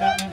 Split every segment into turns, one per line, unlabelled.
Thank you.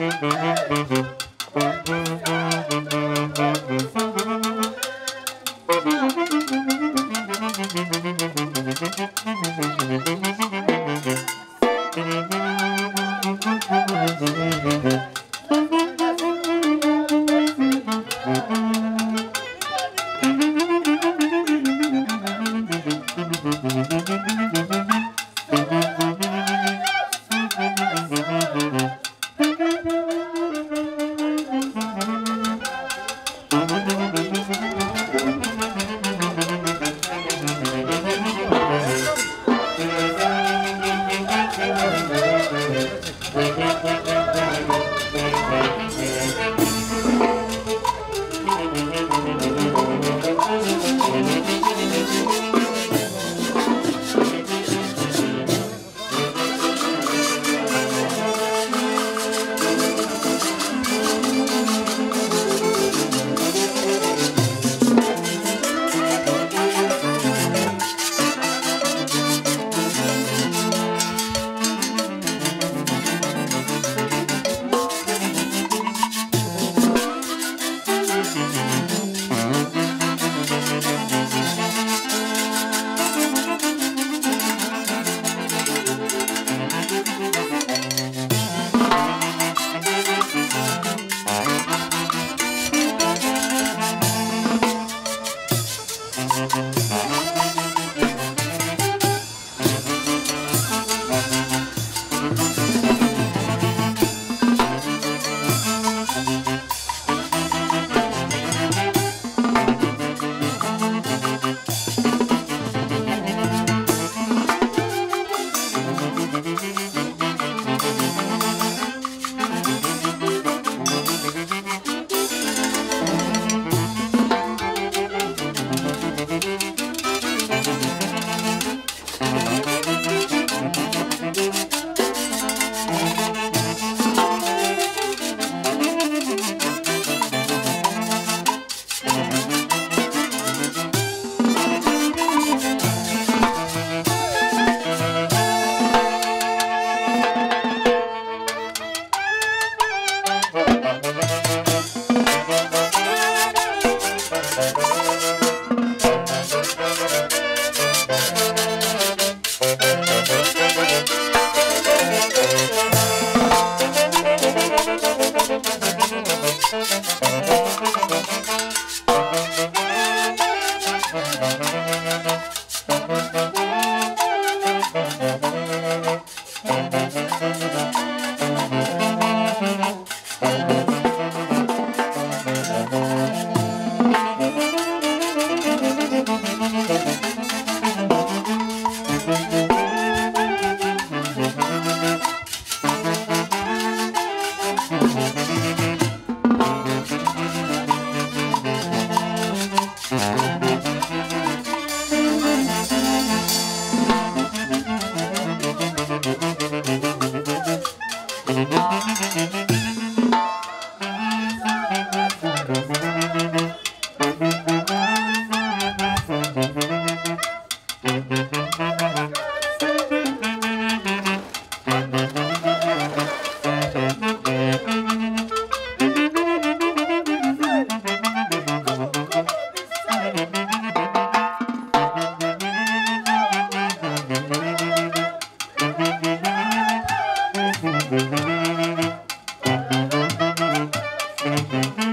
Thank mm-hmm. you. Thank you. Thank you. mm Música